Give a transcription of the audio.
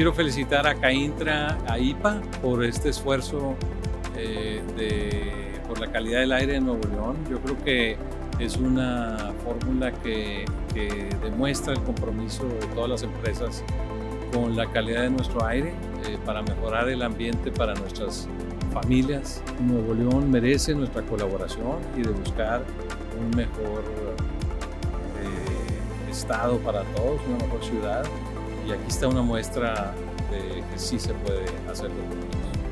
Quiero felicitar a Caintra, a IPA, por este esfuerzo eh, por la calidad del aire en Nuevo León. Yo creo que es una fórmula que, que demuestra el compromiso de todas las empresas con la calidad de nuestro aire eh, para mejorar el ambiente para nuestras familias. Nuevo León merece nuestra colaboración y de buscar un mejor eh, estado para todos, una mejor ciudad. Y aquí está una muestra de que sí se puede hacerlo juntos.